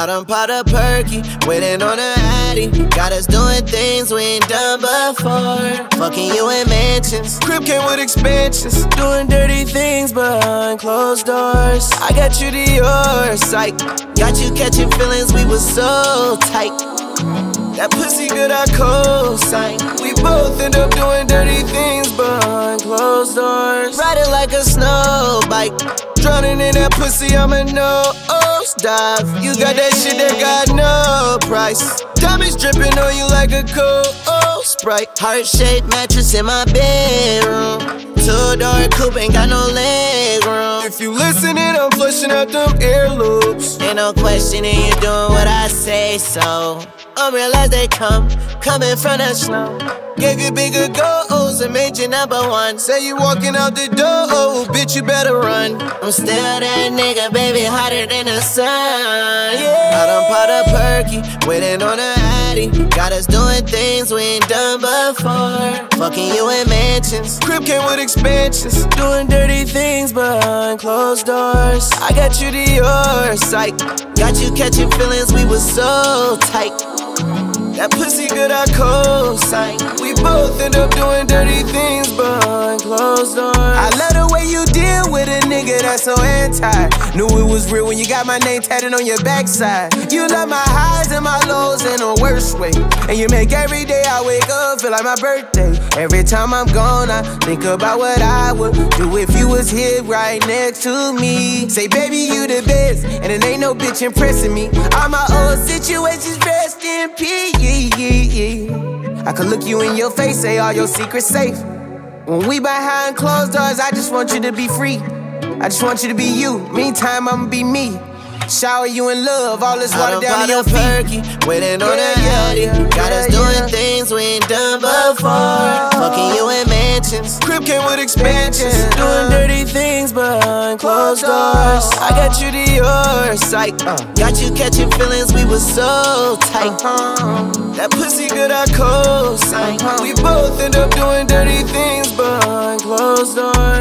I done pot a perky, waiting on a addy. Got us doing things we ain't done before. Fucking you in mansions. Crib came with expansions. Doing dirty things behind closed doors. I got you Dior sight. Got you catching feelings, we was so tight. That pussy good, I co-sign. We both end up doing dirty things behind closed doors. Riding like a snow bike. Drowning in that pussy, I'm a nose dive. You got that shit that got no price. Diamonds dripping on you like a cold sprite. Heart shaped mattress in my bedroom. Two door coupe ain't got no leg room. If you listening, I'm flushing out them earlobes. Ain't no questioning, you doing what I say so. I realize they come, coming from the snow. Gave you bigger goals and made you number one. Say you walking out the door, bitch, you better run. I'm still that nigga, baby, hotter than the sun. Yeah. I done pot a perky, waiting on a addy. Got us doing things we ain't done before. Fucking you in mansions. Crib came with expansions. Doing dirty things behind closed doors. I got you Dior sight. Got you catching feelings, we was so tight. That pussy good, I co-sign. We both end up doing dirty things behind closed doors. I love the way you deal with a nigga that's so anti. Knew it was real when you got my name tatted on your backside. You love my highs and my lows in a worst way. And you make every day I wake up feel like my birthday. Every time I'm gone, I think about what I would do if you was here right next to me. Say, baby, you the best, and it ain't no bitch impressing me. All my old situations rest in. I could look you in your face, say all your secrets safe. When we behind closed doors, I just want you to be free. I just want you to be you. Meantime, I'ma be me. Shower you in love, all this water down Dior feet. Perky, waiting on a addy. Got us doing things we ain't done before. Fucking you in mansions. Crib came with expansions. Doing dirty things behind closed doors. I got you to your sight. Got you catching feelings, we was so tight. That pussy good, I co-sign. We both end up doing dirty things behind closed doors.